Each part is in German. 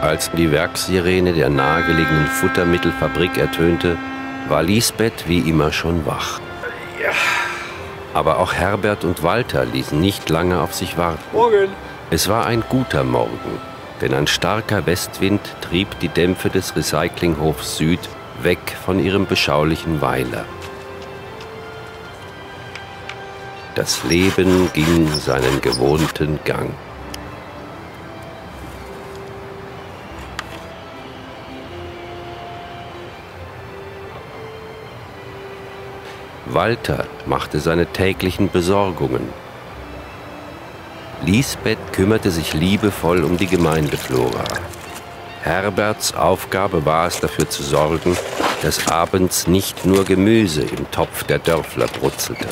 Als die Werksirene der nahegelegenen Futtermittelfabrik ertönte, war Lisbeth wie immer schon wach. Ja. Aber auch Herbert und Walter ließen nicht lange auf sich warten. Morgen. Es war ein guter Morgen, denn ein starker Westwind trieb die Dämpfe des Recyclinghofs Süd weg von ihrem beschaulichen Weiler. Das Leben ging seinen gewohnten Gang. Walter machte seine täglichen Besorgungen. Lisbeth kümmerte sich liebevoll um die Gemeindeflora. Herberts Aufgabe war es dafür zu sorgen, dass abends nicht nur Gemüse im Topf der Dörfler brutzelte.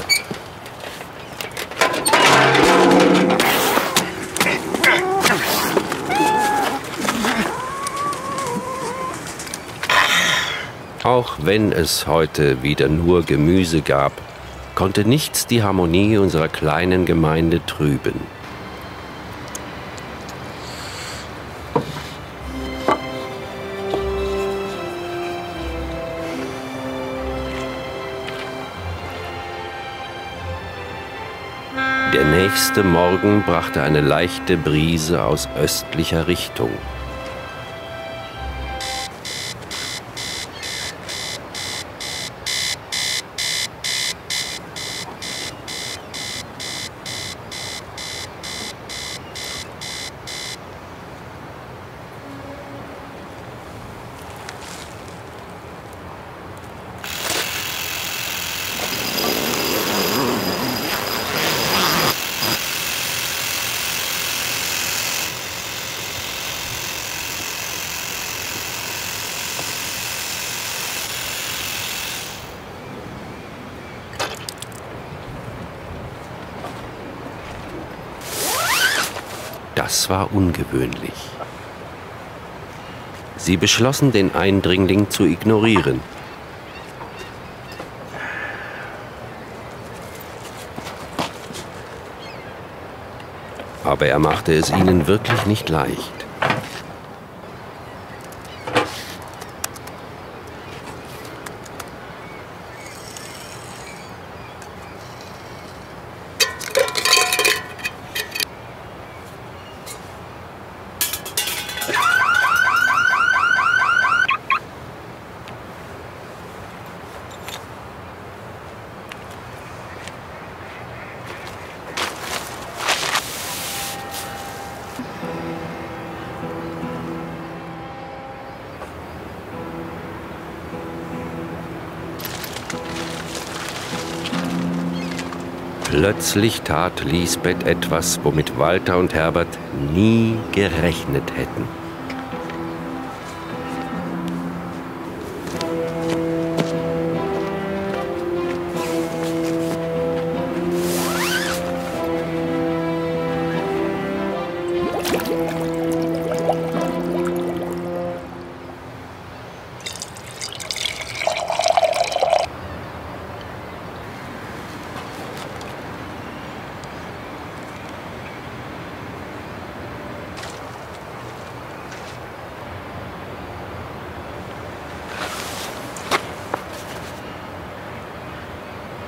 Auch wenn es heute wieder nur Gemüse gab, konnte nichts die Harmonie unserer kleinen Gemeinde trüben. Der nächste Morgen brachte eine leichte Brise aus östlicher Richtung. Das war ungewöhnlich. Sie beschlossen, den Eindringling zu ignorieren. Aber er machte es ihnen wirklich nicht leicht. Plötzlich tat Lisbeth etwas, womit Walter und Herbert nie gerechnet hätten.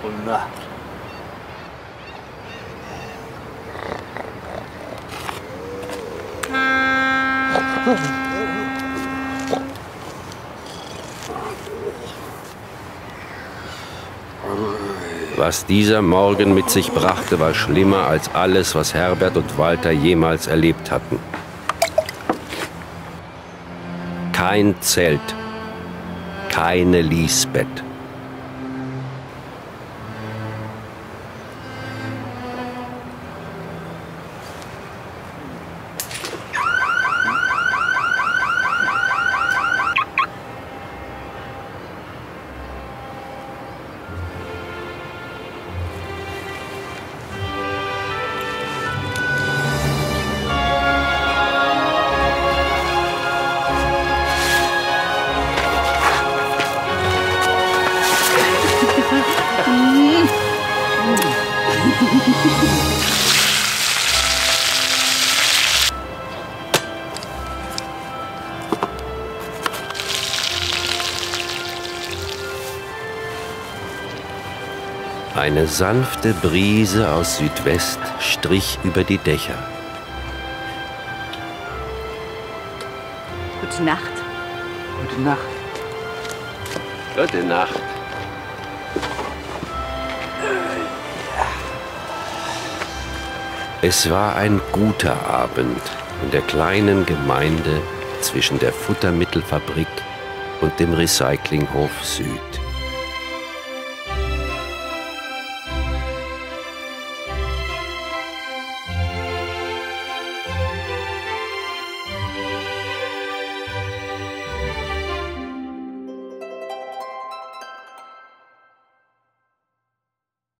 Wunder. Was dieser Morgen mit sich brachte, war schlimmer als alles, was Herbert und Walter jemals erlebt hatten. Kein Zelt, keine Lisbeth. Eine sanfte Brise aus Südwest strich über die Dächer. Gute Nacht. Gute Nacht. Gute Nacht. Es war ein guter Abend in der kleinen Gemeinde zwischen der Futtermittelfabrik und dem Recyclinghof Süd.